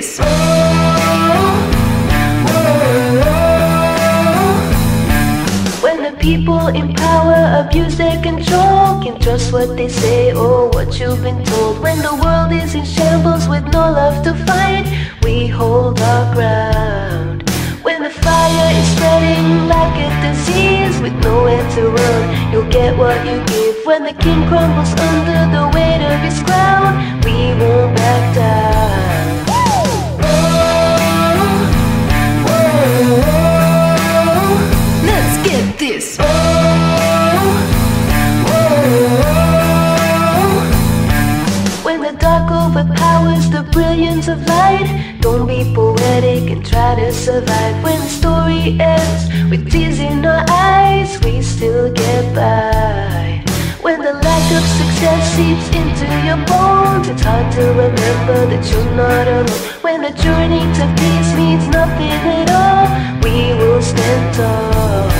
When the people in power abuse their control, can trust what they say or what you've been told. When the world is in shambles with no love to find, we hold our ground. When the fire is spreading like a disease with nowhere to run, you'll get what you give. When the king crumbles under the weight of his crown, this. When the dark overpowers the brilliance of light, don't be poetic and try to survive. When the story ends with tears in our eyes, we still get by. When the lack of success seeps into your bones, it's hard to remember that you're not alone. When the journey to peace means nothing at all, we will stand tall.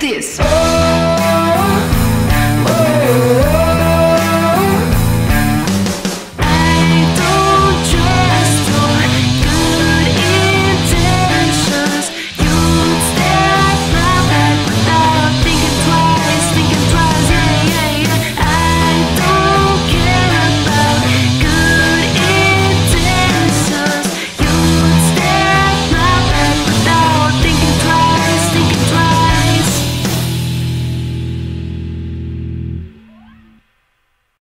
this.